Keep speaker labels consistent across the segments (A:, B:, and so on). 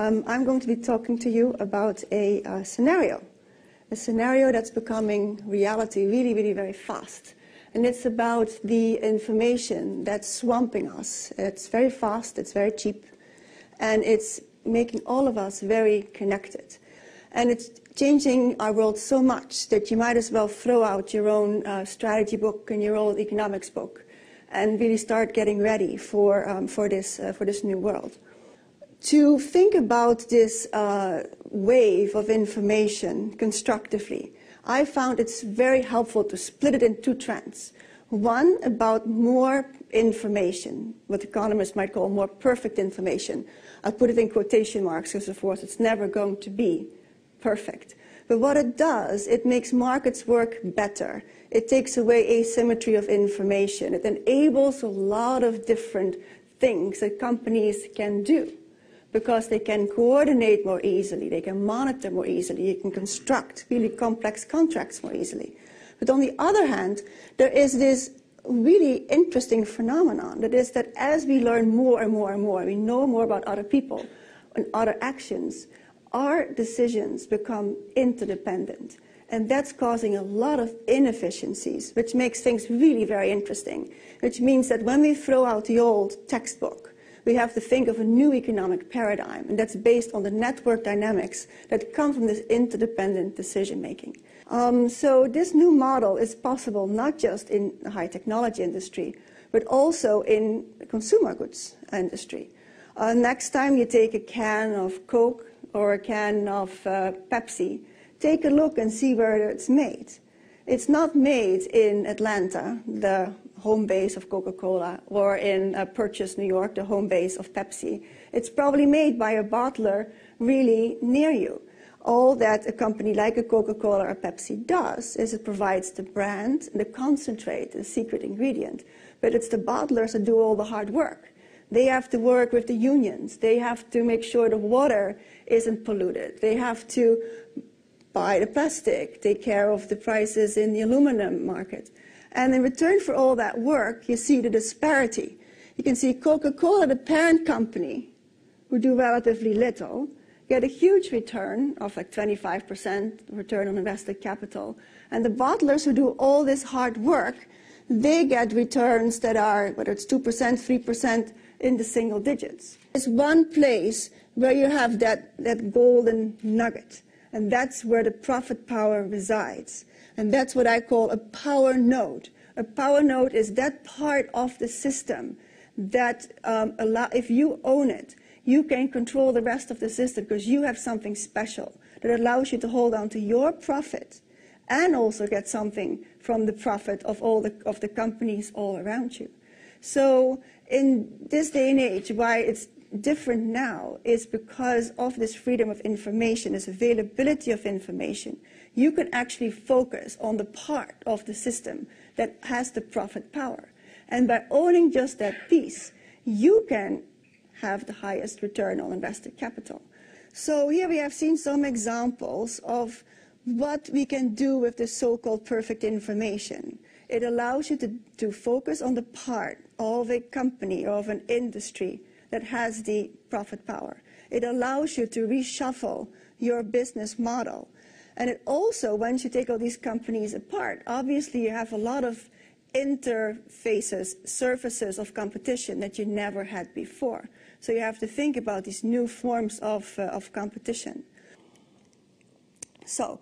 A: Um, I'm going to be talking to you about a uh, scenario, a scenario that's becoming reality really, really very fast. And it's about the information that's swamping us. It's very fast, it's very cheap, and it's making all of us very connected. And it's changing our world so much that you might as well throw out your own uh, strategy book and your old economics book and really start getting ready for, um, for, this, uh, for this new world. To think about this uh, wave of information constructively, I found it's very helpful to split it in two trends. One about more information, what economists might call more perfect information. I put it in quotation marks because, of course, it's never going to be perfect. But what it does, it makes markets work better. It takes away asymmetry of information. It enables a lot of different things that companies can do because they can coordinate more easily, they can monitor more easily, you can construct really complex contracts more easily. But on the other hand, there is this really interesting phenomenon that is that as we learn more and more and more, we know more about other people and other actions, our decisions become interdependent. And that's causing a lot of inefficiencies, which makes things really very interesting. Which means that when we throw out the old textbook, we have to think of a new economic paradigm, and that's based on the network dynamics that come from this interdependent decision making. Um, so this new model is possible not just in the high technology industry, but also in the consumer goods industry. Uh, next time you take a can of Coke or a can of uh, Pepsi, take a look and see where it's made. It's not made in Atlanta, the home base of Coca-Cola, or in uh, Purchase, New York, the home base of Pepsi. It's probably made by a bottler really near you. All that a company like a Coca-Cola or a Pepsi does is it provides the brand, the concentrate, the secret ingredient. But it's the bottlers that do all the hard work. They have to work with the unions. They have to make sure the water isn't polluted. They have to buy the plastic, take care of the prices in the aluminum market. And in return for all that work, you see the disparity. You can see Coca-Cola, the parent company, who do relatively little, get a huge return of like 25% return on invested capital. And the bottlers who do all this hard work, they get returns that are, whether it's 2%, 3%, in the single digits. There's one place where you have that, that golden nugget, and that's where the profit power resides. And that's what I call a power node. A power node is that part of the system that um, allow, if you own it, you can control the rest of the system because you have something special that allows you to hold on to your profit and also get something from the profit of all the, of the companies all around you. So in this day and age, why it's different now is because of this freedom of information, this availability of information you can actually focus on the part of the system that has the profit power. And by owning just that piece, you can have the highest return on invested capital. So here we have seen some examples of what we can do with the so-called perfect information. It allows you to, to focus on the part of a company or of an industry that has the profit power. It allows you to reshuffle your business model and it also, once you take all these companies apart, obviously you have a lot of interfaces, surfaces of competition that you never had before. So you have to think about these new forms of, uh, of competition. So,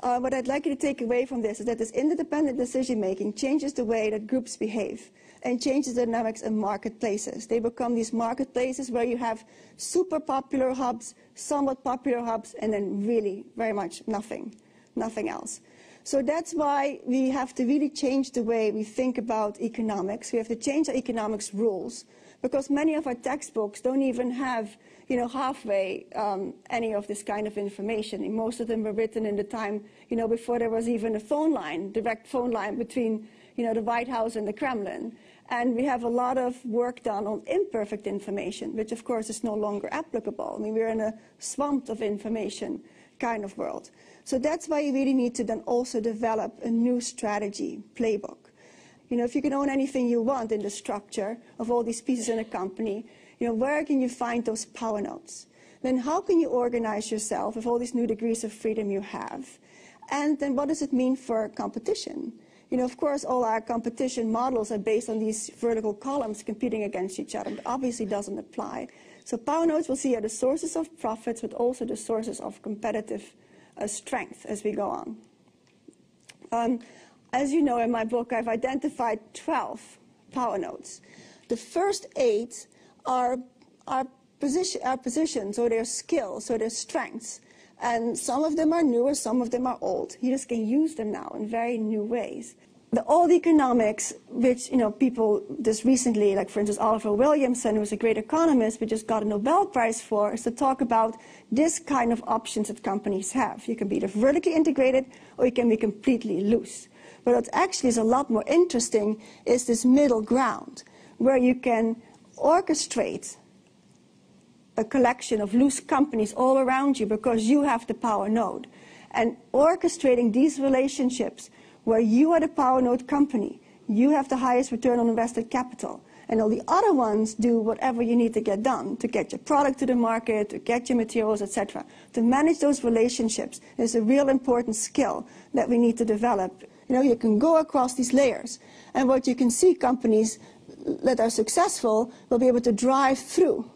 A: uh, what I'd like you to take away from this is that this interdependent decision making changes the way that groups behave and changes the dynamics in marketplaces. They become these marketplaces where you have super popular hubs, somewhat popular hubs, and then really very much nothing, nothing else. So that's why we have to really change the way we think about economics. We have to change our economics rules because many of our textbooks don't even have, you know, halfway um, any of this kind of information. And most of them were written in the time, you know, before there was even a phone line, direct phone line between, you know, the White House and the Kremlin. And we have a lot of work done on imperfect information, which of course is no longer applicable. I mean, we're in a swamp of information kind of world. So that's why you really need to then also develop a new strategy playbook. You know, if you can own anything you want in the structure of all these pieces in a company, you know, where can you find those power nodes? then how can you organize yourself with all these new degrees of freedom you have? And then what does it mean for competition? You know, of course, all our competition models are based on these vertical columns competing against each other, but obviously doesn't apply. So power nodes we'll see are the sources of profits, but also the sources of competitive uh, strength as we go on. Um, as you know, in my book, I've identified 12 power nodes. The first eight are, are, position, are positions, or their skills, or their strengths. And some of them are newer, some of them are old. You just can use them now in very new ways. The old economics, which you know people just recently, like for instance Oliver Williamson, who's a great economist, we just got a Nobel Prize for, is to talk about this kind of options that companies have. You can be either vertically integrated or you can be completely loose. But what actually is a lot more interesting is this middle ground, where you can orchestrate a collection of loose companies all around you because you have the power node. And orchestrating these relationships where you are the power node company, you have the highest return on invested capital, and all the other ones do whatever you need to get done to get your product to the market, to get your materials, etc. To manage those relationships is a real important skill that we need to develop. You know, you can go across these layers, and what you can see companies that are successful will be able to drive through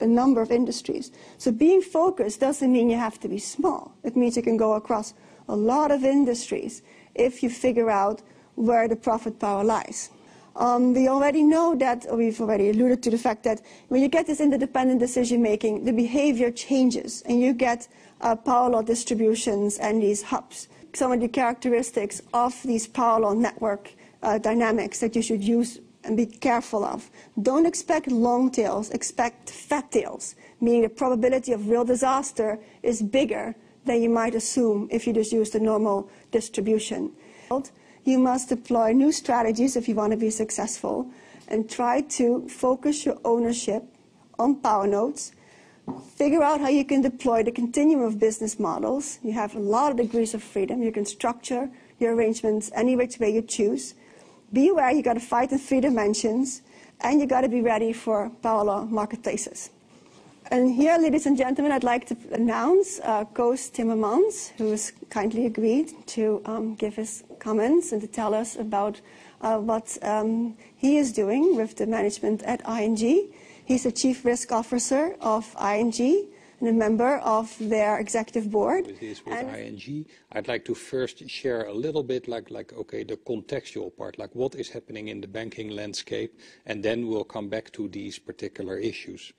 A: a number of industries. So being focused doesn't mean you have to be small. It means you can go across a lot of industries if you figure out where the profit power lies. Um, we already know that, or we've already alluded to the fact that when you get this interdependent decision making, the behavior changes and you get uh, power law distributions and these hubs. Some of the characteristics of these power law network uh, dynamics that you should use and be careful of. Don't expect long tails, expect fat tails, meaning the probability of real disaster is bigger than you might assume if you just use the normal distribution. You must deploy new strategies if you want to be successful and try to focus your ownership on power nodes. Figure out how you can deploy the continuum of business models. You have a lot of degrees of freedom. You can structure your arrangements any which way you choose be aware you've got to fight in three dimensions, and you've got to be ready for parallel marketplaces. And here, ladies and gentlemen, I'd like to announce uh, Koos Timmermans, who has kindly agreed to um, give his comments and to tell us about uh, what um, he is doing with the management at ING. He's the Chief Risk Officer of ING, and a member of their executive board.
B: With this with ING, I'd like to first share a little bit like, like, okay, the contextual part, like what is happening in the banking landscape, and then we'll come back to these particular issues.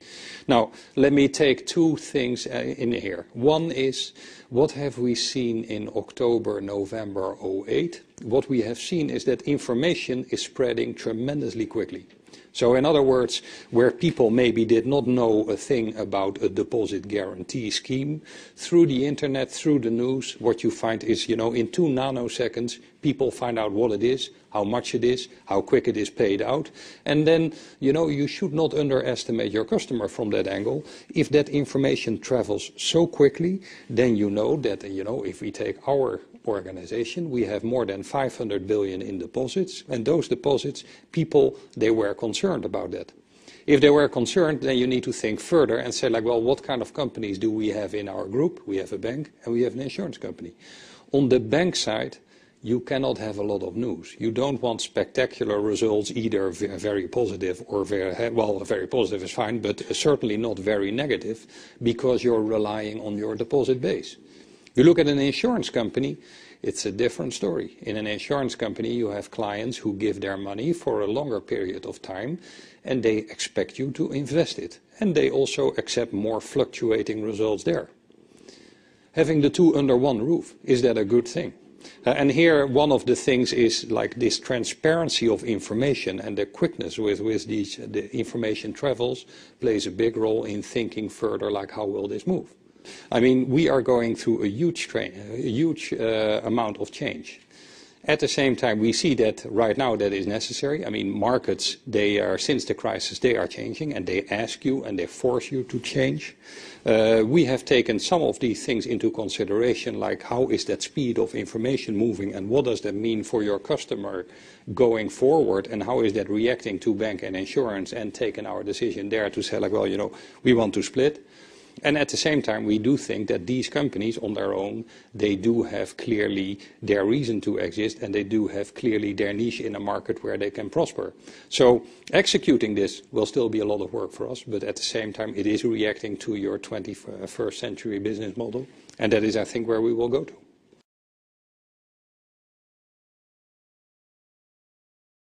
B: Now, let me take two things uh, in here. One is, what have we seen in October, November 08? What we have seen is that information is spreading tremendously quickly. So in other words, where people maybe did not know a thing about a deposit guarantee scheme, through the internet, through the news, what you find is, you know, in two nanoseconds, people find out what it is, how much it is, how quick it is paid out. And then, you know, you should not underestimate your customer from that angle. If that information travels so quickly, then you know that, you know, if we take our organization. We have more than 500 billion in deposits, and those deposits, people, they were concerned about that. If they were concerned, then you need to think further and say, like, well, what kind of companies do we have in our group? We have a bank and we have an insurance company. On the bank side, you cannot have a lot of news. You don't want spectacular results, either very positive or very, eh, well, very positive is fine, but certainly not very negative, because you're relying on your deposit base. You look at an insurance company, it's a different story. In an insurance company, you have clients who give their money for a longer period of time, and they expect you to invest it. And they also accept more fluctuating results there. Having the two under one roof, is that a good thing? Uh, and here, one of the things is like this transparency of information and the quickness with which these, the information travels plays a big role in thinking further, like how will this move? I mean, we are going through a huge, train, a huge uh, amount of change. At the same time, we see that right now that is necessary. I mean, markets, they are, since the crisis, they are changing and they ask you and they force you to change. Uh, we have taken some of these things into consideration, like how is that speed of information moving and what does that mean for your customer going forward and how is that reacting to bank and insurance and taken our decision there to say like, well, you know, we want to split. And at the same time, we do think that these companies on their own, they do have clearly their reason to exist and they do have clearly their niche in a market where they can prosper. So executing this will still be a lot of work for us, but at the same time, it is reacting to your 21st century business model. And that is, I think, where we will go to.